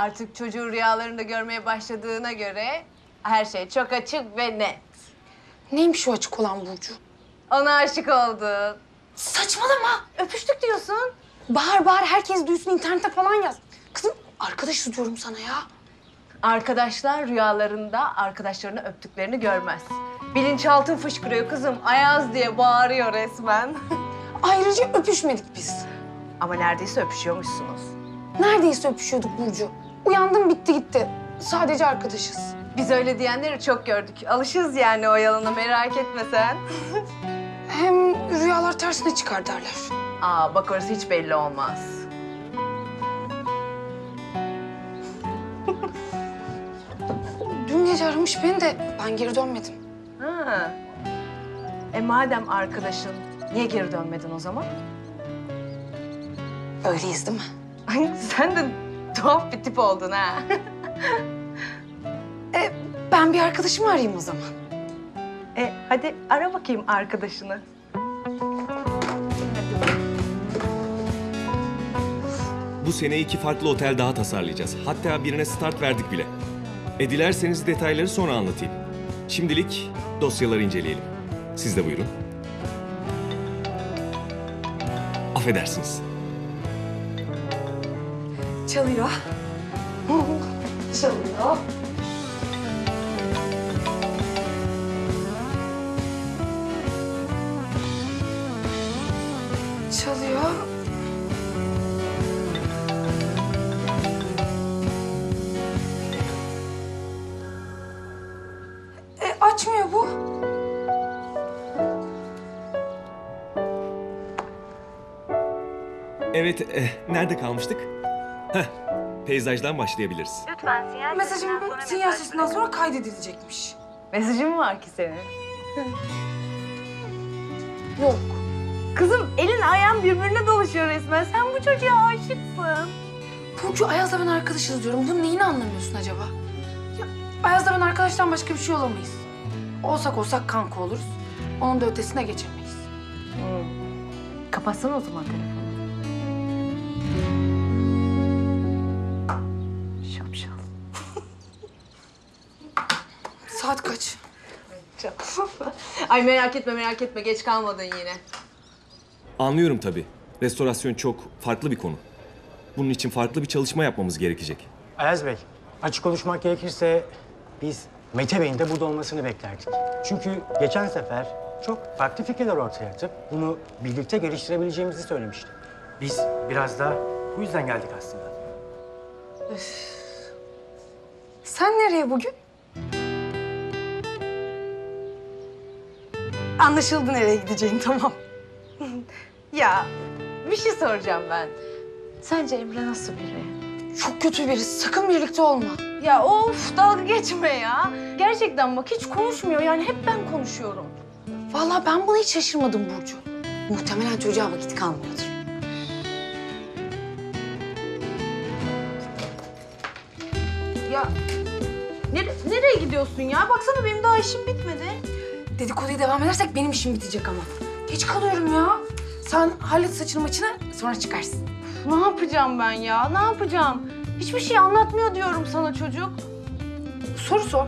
Artık çocuğu rüyalarında görmeye başladığına göre her şey çok açık ve net. Neymiş o açık olan Burcu? Ona aşık oldun. Saçmalama. Öpüştük diyorsun. Bağır bağır herkes duysun internete falan yaz. Kızım arkadaş diyorum sana ya. Arkadaşlar rüyalarında arkadaşlarını öptüklerini görmez. Bilinçaltın fışkırıyor kızım. Ayaz diye bağırıyor resmen. Ayrıca öpüşmedik biz. Ama neredeyse öpüşüyormuşsunuz. Neredeyse öpüşüyorduk Burcu. Uyandım bitti gitti. Sadece arkadaşız. Biz öyle diyenleri çok gördük. Alışız yani o yalana merak etme sen. Hem rüyalar tersine çıkar derler. Aa bak orası hiç belli olmaz. Dün gece aramış beni de ben geri dönmedim. Ha. E madem arkadaşın, niye geri dönmedin o zaman? Öyleyiz değil mi? Ay sen de tuhaf bir tip oldun ha. E, ben bir arkadaşımı arayayım o zaman. E hadi ara bakayım arkadaşını. Bu sene iki farklı otel daha tasarlayacağız. Hatta birine start verdik bile. E dilerseniz detayları sonra anlatayım. Şimdilik dosyaları inceleyelim. Siz de buyurun. Affedersiniz. Çalıyor. Çalıyor. Çalıyor. E, açmıyor bu. Evet, e, nerede kalmıştık? Peyzajdan başlayabiliriz. Lütfen sinyal Mesajım sonra sinyal sesinden sonra kaydedilecekmiş. Mesajın var ki senin? Yok. Kızım elin ayağın birbirine dolaşıyor resmen. Sen bu çocuğa aşıksın. Burcu Ayaz'la ben arkadaşız diyorum. Bunun neyini anlamıyorsun acaba? Ya Ayaz'la ben arkadaştan başka bir şey olamayız. Olsak olsak kanka oluruz. Onun da ötesine geçemeyiz. Kapatsana o zaman telefonu. Ay merak etme merak etme geç kalmadın yine. Anlıyorum tabii. Restorasyon çok farklı bir konu. Bunun için farklı bir çalışma yapmamız gerekecek. Ayaz Bey, açık konuşmak gerekirse biz Mete Bey'in de burada olmasını beklerdik. Çünkü geçen sefer çok farklı fikirler ortaya atıp bunu birlikte geliştirebileceğimizi söylemişti. Biz biraz da bu yüzden geldik aslında. Sen nereye bugün? Anlaşıldı nereye gideceğin tamam. ya bir şey soracağım ben. Sence Emre nasıl biri? Çok kötü biri. Sakın birlikte olma. Ya of dalga geçme ya. Gerçekten bak hiç konuşmuyor yani hep ben konuşuyorum. Vallahi ben buna hiç şaşırmadım Burcu. Muhtemelen çocuğa vakit kalmıyordur. Ya nere- nereye gidiyorsun ya? Baksana benim daha işim bitmedi. Dedikoduya devam edersek benim işim bitecek ama. Geç kalıyorum ya. Sen hallet saçını maçını sonra çıkarsın. Ne yapacağım ben ya? Ne yapacağım? Hiçbir şey anlatmıyor diyorum sana çocuk. Soru sor.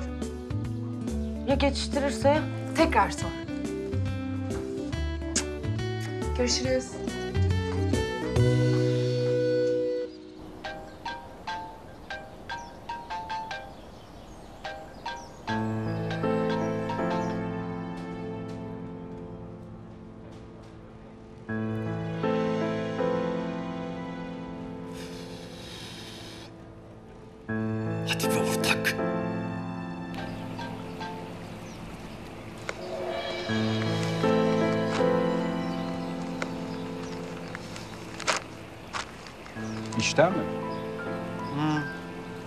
Ya geçiştirirse? Tekrar sor. Görüşürüz. Ortak. İşten mi?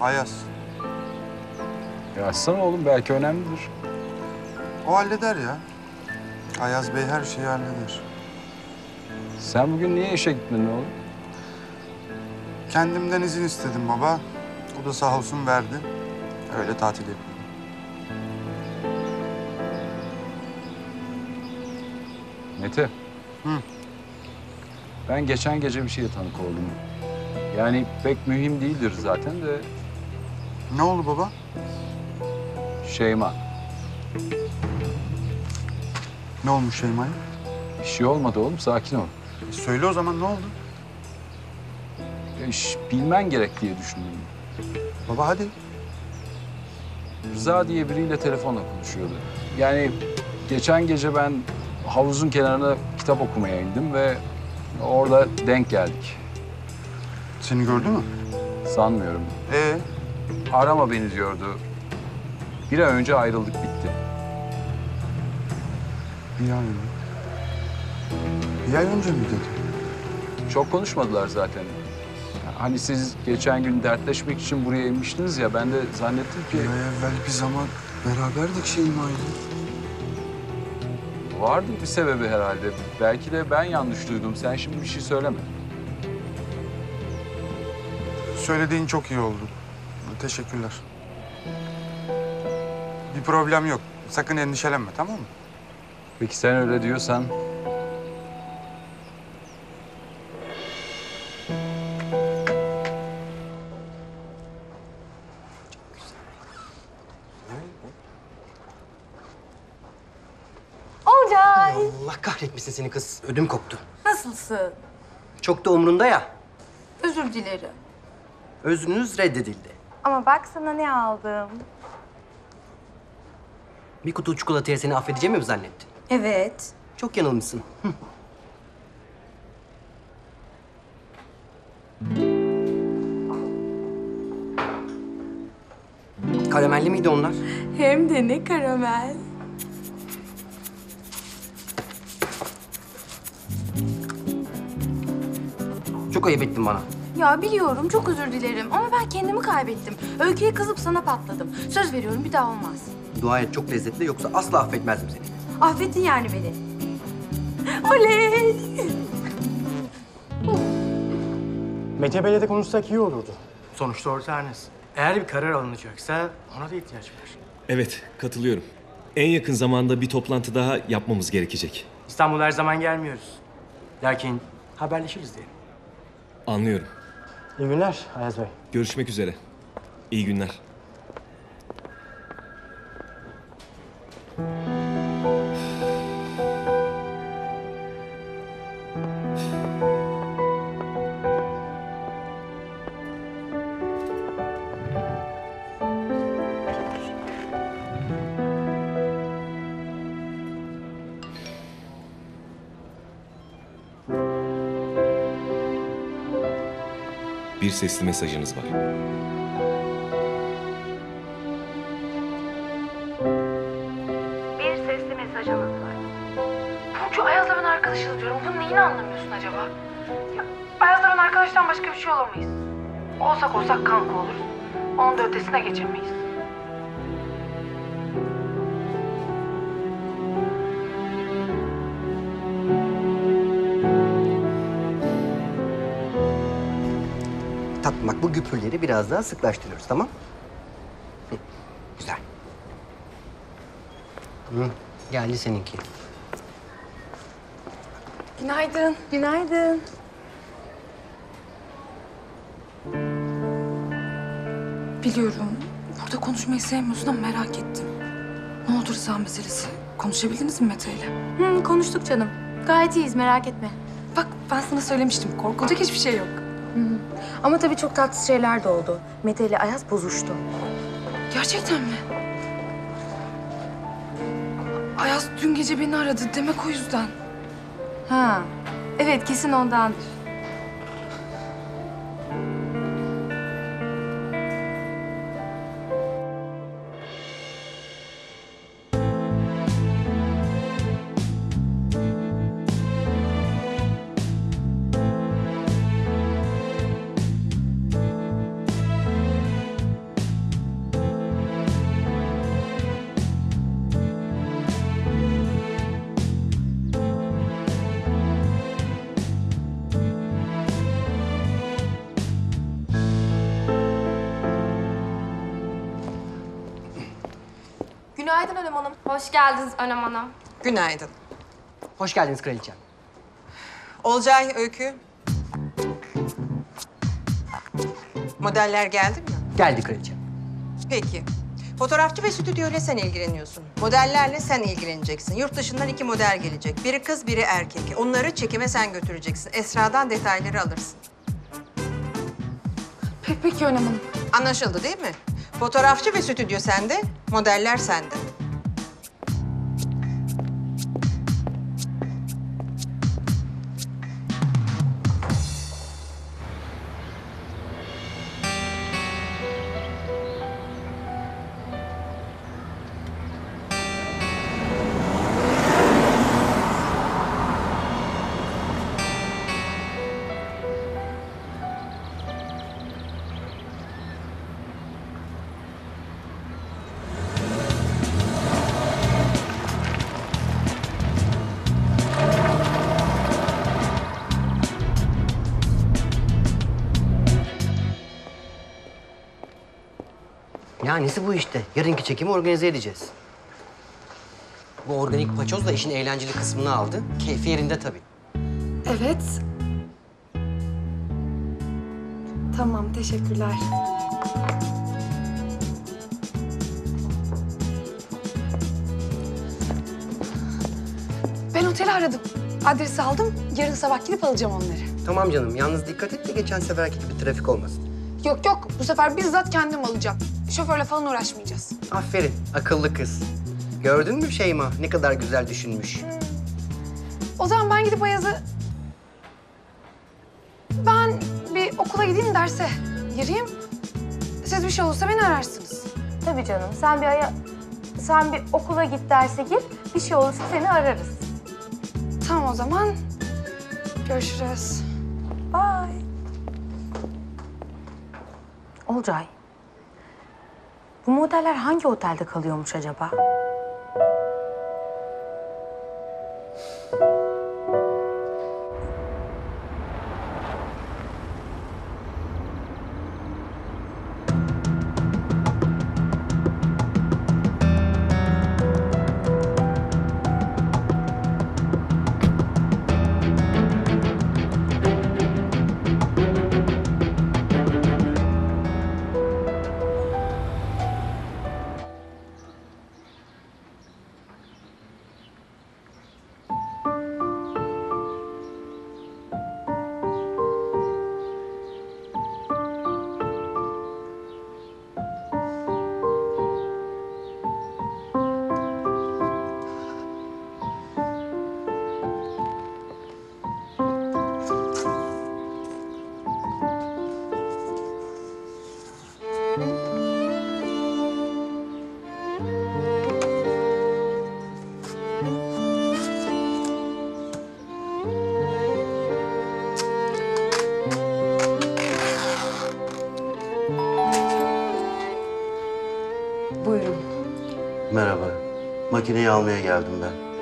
Ayaz. Yazsana oğlum belki önemlidir. O halleder ya. Ayaz Bey her şeyi halleder. Sen bugün niye işe gitmedin oğlum? Kendimden izin istedim baba. O da sağ olsun verdi. Öyle tatil yapıyorum. Mete. Hı. Ben geçen gece bir şeye tanık oldum. Yani pek mühim değildir zaten de Ne oldu baba? Şeyma. Ne olmuş Şeyma'ya? Bir şey olmadı oğlum sakin ol. E, söyle o zaman ne oldu? Ya, iş bilmen gerek diye düşündüm. Baba hadi. Rıza diye biriyle telefonla konuşuyordu. Yani geçen gece ben havuzun kenarına kitap okumaya indim ve orada denk geldik. Seni gördü mü? Sanmıyorum. Ee, Arama beni diyordu. Bir ay önce ayrıldık bitti. bir ay önce. Bir ay önce mi dedi? Çok konuşmadılar zaten. Hani siz geçen gün dertleşmek için buraya inmiştiniz ya ben de zannettim ki ay evvel bir zaman beraberdik Şeyma'yla. vardı bir sebebi herhalde. Belki de ben yanlış duydum. Sen şimdi bir şey söyleme. Söylediğin çok iyi oldu. Teşekkürler. Bir problem yok. Sakın endişelenme tamam mı? Peki sen öyle diyorsan seni kız. Ödüm koptu. Nasılsın? Çok da umurunda ya. Özür dilerim. Özrünüz reddedildi. Ama bak sana ne aldım. Bir kutu çikolataya seni affedeceğimi mi zannettin? Evet. Çok yanılmışsın. Hı. Karamelli miydi onlar? Hem de ne karamel. Çok ayıp ettin bana. Ya biliyorum çok özür dilerim ama ben kendimi kaybettim. Öyküye kızıp sana patladım. Söz veriyorum bir daha olmaz. Dua et çok lezzetli yoksa asla affetmezdim seni. Affettin yani beni. Oley! Mete Bey'le de konuşsak iyi olurdu. Sonuçta ortağınız. Eğer bir karar alınacaksa ona da ihtiyaç var. Evet, katılıyorum. En yakın zamanda bir toplantı daha yapmamız gerekecek. İstanbul'a her zaman gelmiyoruz. Lakin haberleşiriz diyelim. Anlıyorum. İyi günler Ayaz Bey. Görüşmek üzere. İyi günler. Sesli mesajınız var. Bir sesli mesajınız var. Burcu Ayaz'la ben arkadaşız diyorum. Bunun neyini anlamıyorsun acaba? Ya, Ayaz'la arkadaştan başka bir şey olamayız. Olsak olsak kanka oluruz. Onun da ötesine geçemeyiz. Güpürleri biraz daha sıklaştırıyoruz tamam? Hı, Güzel. Hı, geldi seninki. Günaydın. Günaydın. Biliyorum. Burada konuşmayı sevmiyorsun ama merak ettim. Ne oldu Rıza meselesi? Konuşabildiniz mi Mete ile? Hı, konuştuk canım. Gayet iyiyiz merak etme. Bak ben sana söylemiştim. Korkulacak hiçbir şey yok. Ama tabii çok tatsız şeyler de oldu. Mete ile Ayaz bozuştu. Gerçekten mi? Ayaz dün gece beni aradı. Demek o yüzden. Ha. Evet kesin ondandır. Hoş geldiniz Önem Hanım. Günaydın. Hoş geldiniz kraliçem. Olcay, Öykü. Modeller geldi mi? Geldi kraliçem. Peki. Fotoğrafçı ve stüdyoyla sen ilgileniyorsun. Modellerle sen ilgileneceksin. Yurt dışından iki model gelecek. Biri kız, biri erkek. Onları çekime sen götüreceksin. Esra'dan detayları alırsın. Peki, peki Önem Hanım. Anlaşıldı değil mi? Fotoğrafçı ve stüdyo sende, modeller sende. Ya nesi bu işte? Yarınki çekimi organize edeceğiz. Bu organik paçoz da işin eğlenceli kısmını aldı. Keyfi yerinde tabii. Evet. Tamam, teşekkürler. Ben oteli aradım. Adresi aldım. Yarın sabah gidip alacağım onları. Tamam canım. Yalnız dikkat et de geçen seferki gibi trafik olmasın. Yok yok, bu sefer bizzat kendim alacağım. Şoförle falan uğraşmayacağız. Aferin. Akıllı kız. Gördün mü Şeyma? Ne kadar güzel düşünmüş. O zaman ben gidip Ayaz'ı... Ben bir okula gideyim derse gireyim. Siz bir şey olursa beni ararsınız. Tabii canım. Sen bir aya... Sen bir okula git derse gir. Bir şey olursa seni ararız. Tamam o zaman. Görüşürüz. Bye. Olcay. Bu modeller hangi otelde kalıyormuş acaba? Merhaba. Makineyi almaya geldim ben.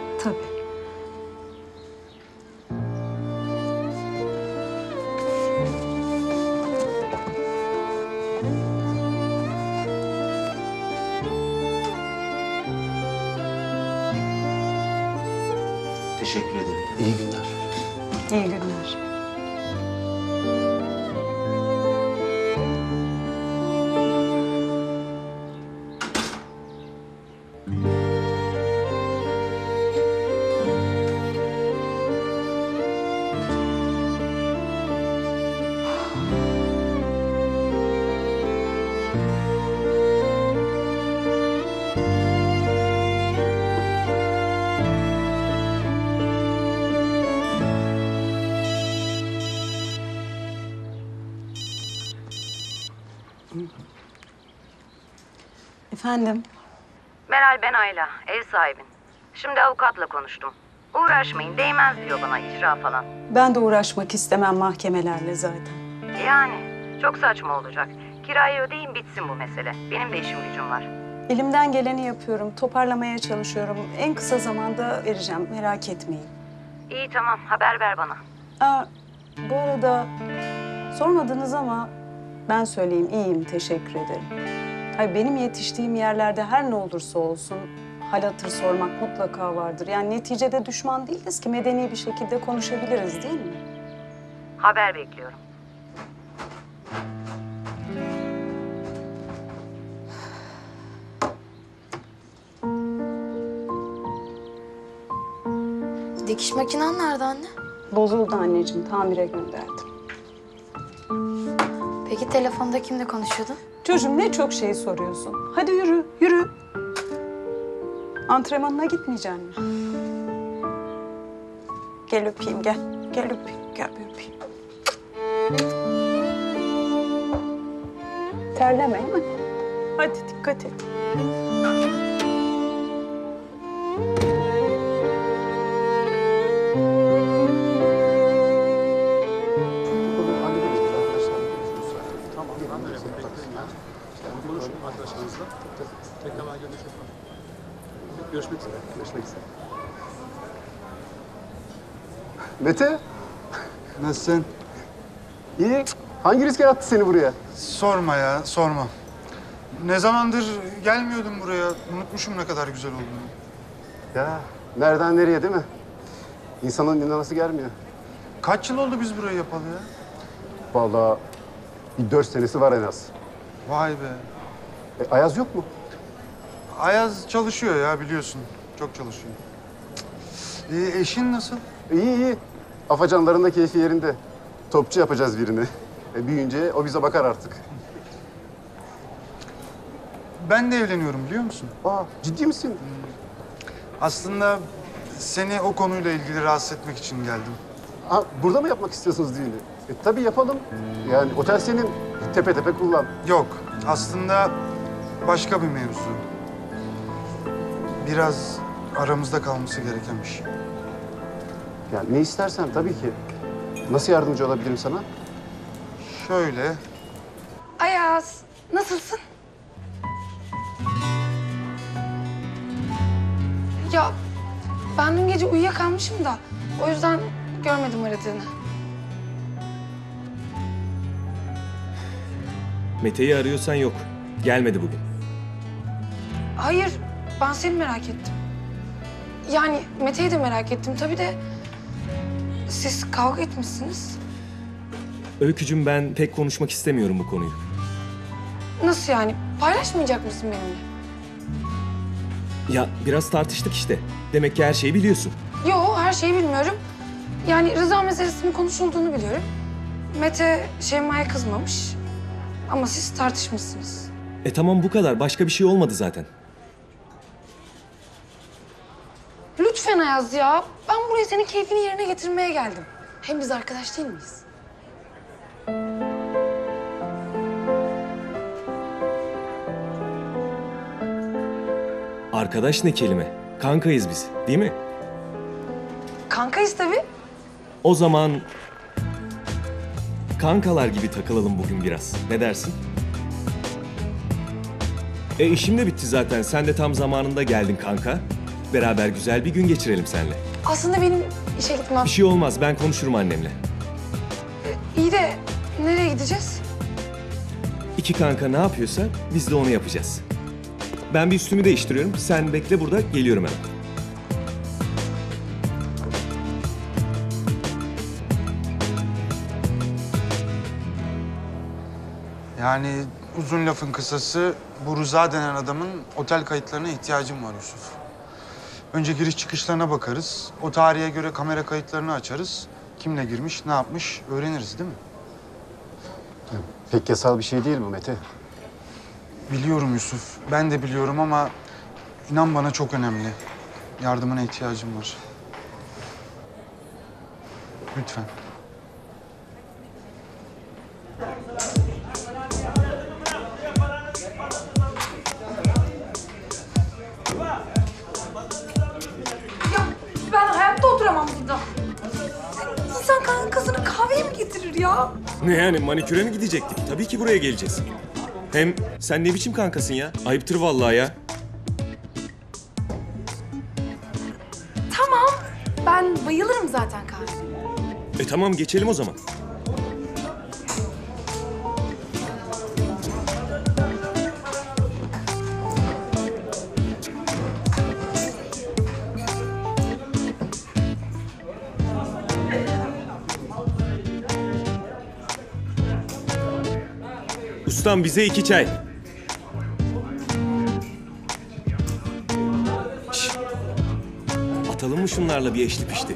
Efendim? Meral ben Ayla, ev sahibin. Şimdi avukatla konuştum. Uğraşmayın, değmez diyor bana icra falan. Ben de uğraşmak istemem mahkemelerle zaten. Yani çok saçma olacak. Kirayı ödeyin bitsin bu mesele. Benim de işim gücüm var. Elimden geleni yapıyorum, toparlamaya çalışıyorum. En kısa zamanda vereceğim, merak etmeyin. İyi tamam, haber ver bana. Aa, bu arada sormadınız ama ben söyleyeyim iyiyim teşekkür ederim. Hayır, benim yetiştiğim yerlerde her ne olursa olsun hal hatır sormak mutlaka vardır. Yani neticede düşman değiliz ki medeni bir şekilde konuşabiliriz değil mi? Haber bekliyorum. Dikiş makinen nerede anne? Bozuldu anneciğim tamire gönderdim. Peki telefonda kimle konuşuyordun? Çocuğum ne çok şey soruyorsun. Hadi yürü, yürü. Antrenmanına gitmeyecek mi? Gel öpeyim, gel. Gel öpeyim, gel bir öpeyim. Terleme mi? Hadi dikkat et. Mete, Nasılsın? iyi. Hangi rüzgar attı seni buraya? Sorma ya, sorma. Ne zamandır gelmiyordum buraya. Unutmuşum ne kadar güzel olduğunu. Ya, nereden nereye değil mi? İnsanın inanası gelmiyor. Kaç yıl oldu biz burayı yapalı ya? Vallahi bir dört senesi var en az. Vay be. E, Ayaz yok mu? Ayaz çalışıyor ya biliyorsun. Çok çalışıyor. Ee, eşin nasıl? İyi iyi. Afacanların da keyfi yerinde. Topçu yapacağız birini. E, büyüyünce o bize bakar artık. Ben de evleniyorum biliyor musun? Aa, ciddi misin? Aslında seni o konuyla ilgili rahatsız etmek için geldim. Ha, burada mı yapmak istiyorsunuz düğünü? E, tabii yapalım. Yani otel senin. Tepe tepe kullan. Yok, aslında başka bir mevzu. Biraz aramızda kalması gereken bir şey. Yani ne istersen tabii ki. Nasıl yardımcı olabilirim sana? Şöyle, Ayaz, nasılsın? Ya ben dün gece uyuyakalmışım da o yüzden görmedim aradığını. Mete'yi arıyorsan yok. Gelmedi bugün. Hayır, ben seni merak ettim. Yani Mete'yi de merak ettim tabii de siz kavga etmişsiniz. Öykücüm ben pek konuşmak istemiyorum bu konuyu. Nasıl yani? Paylaşmayacak mısın benimle? Ya biraz tartıştık işte. Demek ki her şeyi biliyorsun. Yo, her şeyi bilmiyorum. Yani rıza meselesinin konuşulduğunu biliyorum. Mete Şeyma'ya kızmamış. Ama siz tartışmışsınız. E tamam bu kadar. Başka bir şey olmadı zaten. Lütfen Ayaz ya. Ben buraya senin keyfini yerine getirmeye geldim. Hem biz arkadaş değil miyiz? Arkadaş ne kelime? Kankayız biz, değil mi? Kankayız tabii. O zaman kankalar gibi takılalım bugün biraz. Ne dersin? E işim de bitti zaten. Sen de tam zamanında geldin kanka. Beraber güzel bir gün geçirelim seninle. Aslında benim işe gitmem. Bir şey olmaz. Ben konuşurum annemle. İyi de nereye gideceğiz? İki kanka ne yapıyorsa biz de onu yapacağız. Ben bir üstümü değiştiriyorum. Sen bekle burada. Geliyorum hemen. yani uzun lafın kısası bu Rıza denen adamın otel kayıtlarına ihtiyacım var Yusuf. Önce giriş çıkışlarına bakarız. O tarihe göre kamera kayıtlarını açarız. Kimle girmiş, ne yapmış öğreniriz değil mi? Pek yasal bir şey değil bu Mete. Biliyorum Yusuf. Ben de biliyorum ama inan bana çok önemli. Yardımına ihtiyacım var. Lütfen. Ya? Ne yani maniküre mi gidecektik? Tabii ki buraya geleceğiz. Hem sen ne biçim kankasın ya? Ayıptır vallahi ya. Tamam. Ben bayılırım zaten kahveye. E tamam geçelim o zaman. Ustam bize iki çay. Şş. At Atalım mı şunlarla bir eşli pişti?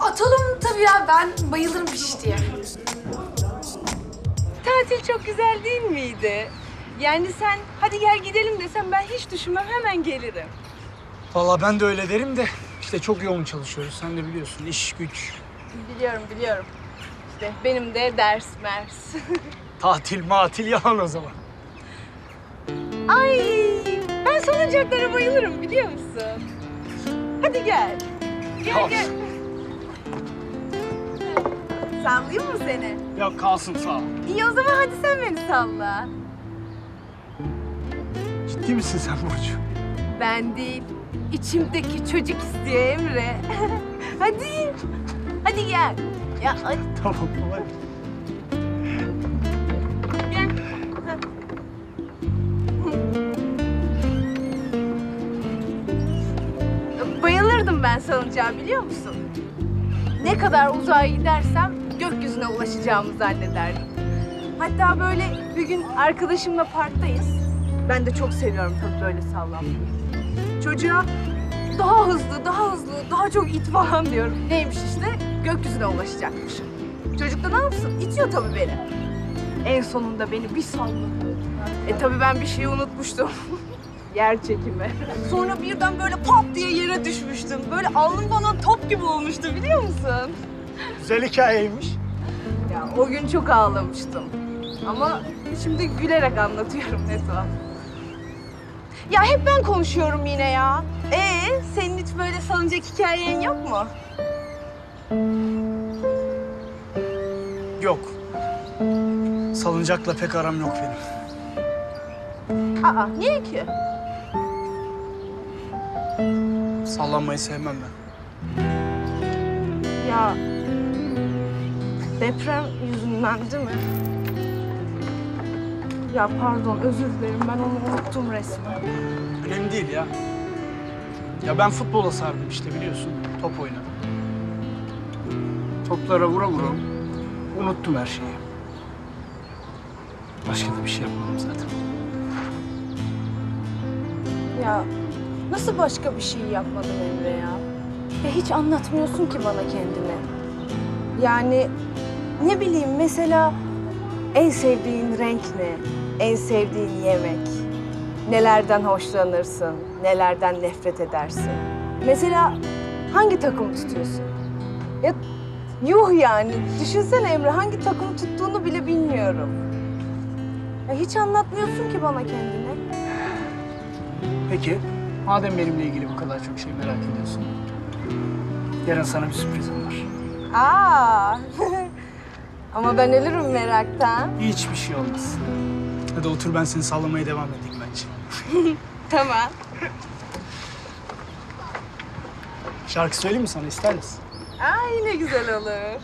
Atalım tabii ya ben bayılırım piştiye. Tatil çok güzel değil miydi? Yani sen hadi gel gidelim desem ben hiç düşünmem hemen gelirim. Vallahi ben de öyle derim de işte çok yoğun çalışıyoruz. Sen de biliyorsun iş güç. Biliyorum biliyorum. İşte benim de ders mers. Tatil matil yalan o zaman. Ay ben salıncaklara bayılırım biliyor musun? Hadi gel. Gel Kalsın. gel. Sallayayım mı seni? Ya kalsın sağ ol. İyi o zaman hadi sen beni salla. Ciddi misin sen Burcu? Ben değil. içimdeki çocuk istiyor Emre. hadi. Hadi gel. Ya hadi. Tamam. Bayılırdım ben salıncağa biliyor musun? Ne kadar uzağa gidersem gökyüzüne ulaşacağımı zannederdim. Hatta böyle bir gün arkadaşımla parktayız. Ben de çok seviyorum tabii böyle sallanmayı. Çocuğa daha hızlı, daha hızlı, daha çok it falan diyorum. Neymiş işte? Gökyüzüne ulaşacakmışım. Çocuk da ne yapsın? İtiyor tabii beni. En sonunda beni bir salladı. E tabii ben bir şeyi unutmuştum. Yer çekimi. Sonra birden böyle pat diye yere düşmüştüm. Böyle alnım bana top gibi olmuştu biliyor musun? Güzel hikayeymiş. Ya o gün çok ağlamıştım. Ama şimdi gülerek anlatıyorum ne tuhaf. Ya hep ben konuşuyorum yine ya. Ee, senin hiç böyle salıncak hikayen yok mu? Yok. Salıncakla pek aram yok benim. Aa, niye ki? Sallanmayı sevmem ben. Ya deprem yüzünden değil mi? Ya pardon özür dilerim ben onu unuttum resmen. Önemli değil ya. Ya ben futbola sardım işte biliyorsun. Top oynadım. Toplara vura vura unuttum her şeyi. Başka da bir şey yapmadım zaten. Ya nasıl başka bir şey yapmadın Emre ya? Ya hiç anlatmıyorsun ki bana kendini. Yani ne bileyim mesela en sevdiğin renk ne? En sevdiğin yemek? Nelerden hoşlanırsın? Nelerden nefret edersin? Mesela hangi takım tutuyorsun? Ya yuh yani. Düşünsene Emre hangi takım tuttuğunu bile bilmiyorum. Ya hiç anlatmıyorsun ki bana kendini. Peki, madem benimle ilgili bu kadar çok şey merak ediyorsun. Yarın sana bir sürprizim var. Aa. Ama ben ölürüm meraktan. Hiçbir şey olmaz. Hadi otur ben seni sallamaya devam edeyim bence. tamam. Şarkı söyleyeyim mi sana ister misin? Aa yine güzel olur.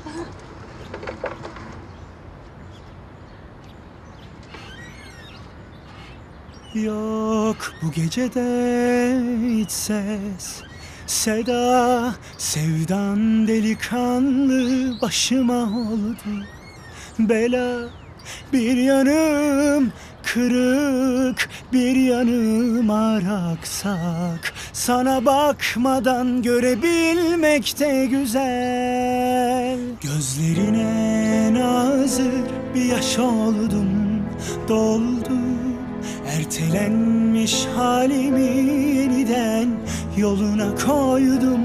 Yok bu gecede hiç ses. Seda sevdan delikanlı başıma oldu. Bela bir yanım kırık bir yanım araksak Sana bakmadan görebilmek de güzel. Gözlerine nazır bir yaş oldum doldu. Ertelenmiş halimi yeniden yoluna koydum.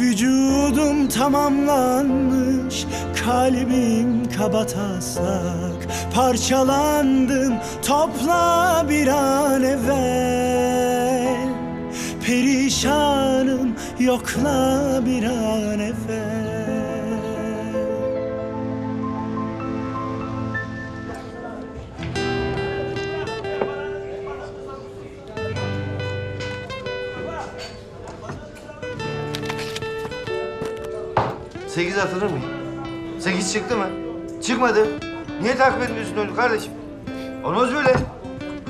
Vücudum tamamlanmış, kalbim kabataslak Parçalandım, topla bir an evvel Perişanım, yokla bir an evvel Sekiz atılır mı? Sekiz çıktı mı? Çıkmadı. Niye takip etmiyorsun onu kardeşim? Olmaz böyle.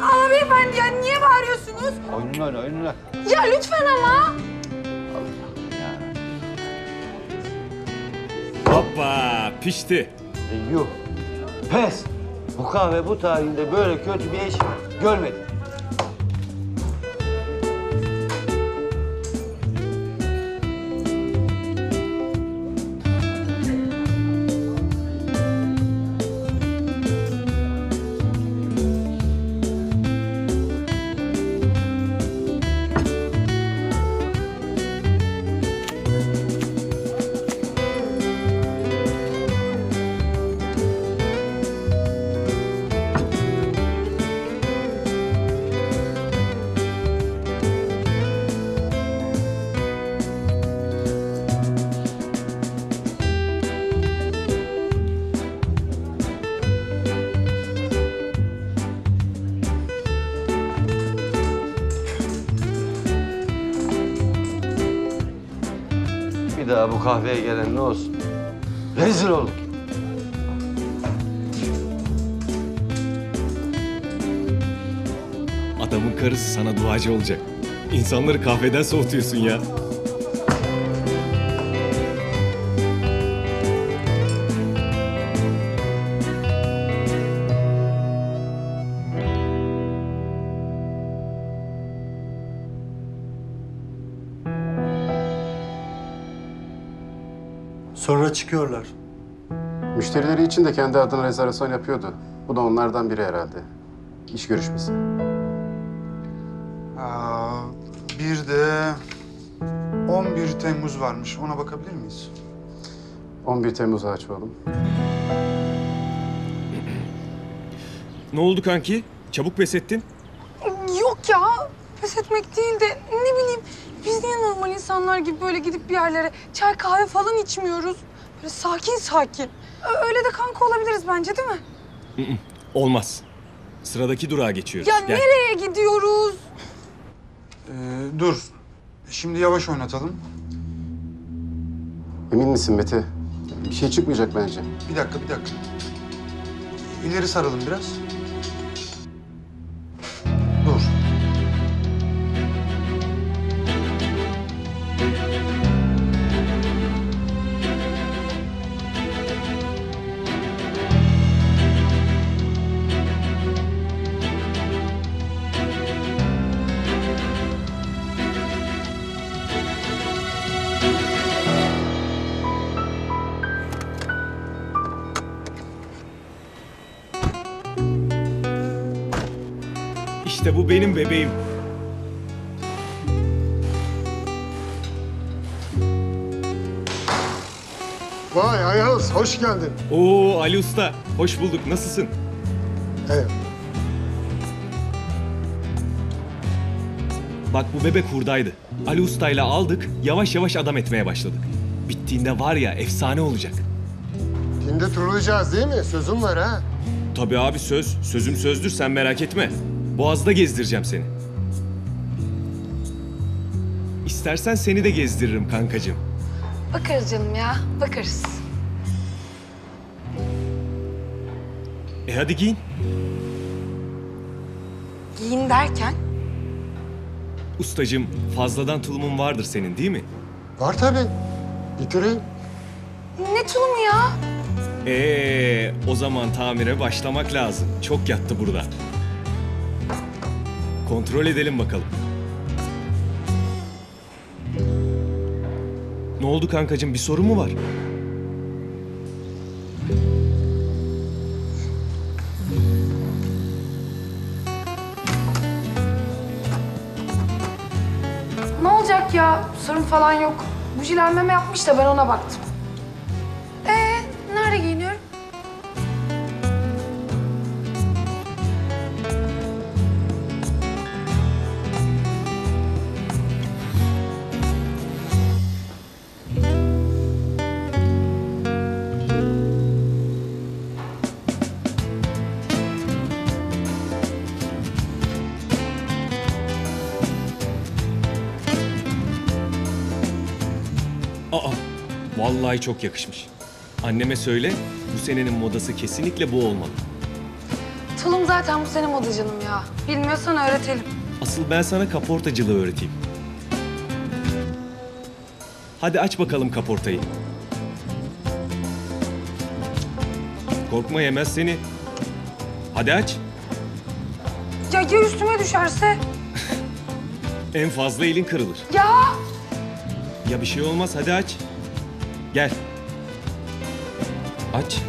Ama beyefendi ya niye bağırıyorsunuz? Oyna, oyununu. Ya lütfen ama. Hoppa pişti. E, yuh. Pes. Bu kahve bu tarihinde böyle kötü bir eş görmedim. Kahveye gelen ne olsun? Rezil olduk. Adamın karısı sana duacı olacak. İnsanları kahveden soğutuyorsun ya. Çıkıyorlar. Müşterileri için de kendi adına rezervasyon yapıyordu. Bu da onlardan biri herhalde. İş görüşmesi. Aa, bir de 11 Temmuz varmış. Ona bakabilir miyiz? 11 Temmuz'u aç oğlum. Ne oldu kanki? Çabuk pes ettin. Yok ya. Pes etmek değil de ne bileyim biz niye normal insanlar gibi böyle gidip bir yerlere çay kahve falan içmiyoruz? Böyle sakin sakin. Öyle de kanka olabiliriz bence değil mi? Olmaz. Sıradaki durağa geçiyoruz. Ya Gel. nereye gidiyoruz? Ee, dur. Şimdi yavaş oynatalım. Emin misin Mete? Bir şey çıkmayacak bence. Bir dakika, bir dakika. İleri saralım biraz. Bu benim bebeğim. Vay Ayaz, hoş geldin. Oo Ali Usta, hoş bulduk. Nasılsın? Evet. Bak bu bebek hurdaydı. Ali Usta'yla aldık, yavaş yavaş adam etmeye başladık. Bittiğinde var ya efsane olacak. Dinde turlayacağız değil mi? Sözüm var ha. Tabii abi söz, sözüm sözdür sen merak etme. Boğaz'da gezdireceğim seni. İstersen seni de gezdiririm kankacığım. Bakarız canım ya, bakarız. E hadi giyin. Giyin derken? Ustacığım fazladan tulumun vardır senin değil mi? Var tabii. Bitireyim. Ne tulumu ya? Ee, o zaman tamire başlamak lazım. Çok yattı burada. Kontrol edelim bakalım. Ne oldu kankacığım? Bir sorun mu var? Ne olacak ya? Sorun falan yok. Bujiler meme yapmış da ben ona baktım. Vallahi çok yakışmış. Anneme söyle, bu senenin modası kesinlikle bu olmalı. Tulum zaten bu sene moda canım ya. Bilmiyorsan öğretelim. Asıl ben sana kaportacılığı öğreteyim. Hadi aç bakalım kaportayı. Korkma yemez seni. Hadi aç. Ya ya üstüme düşerse? En fazla elin kırılır. Ya! Ya bir şey olmaz hadi aç. Gel. Aç.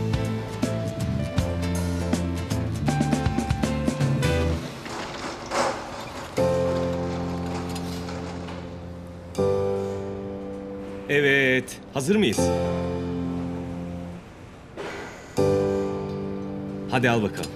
Evet, hazır mıyız? Hadi al bakalım.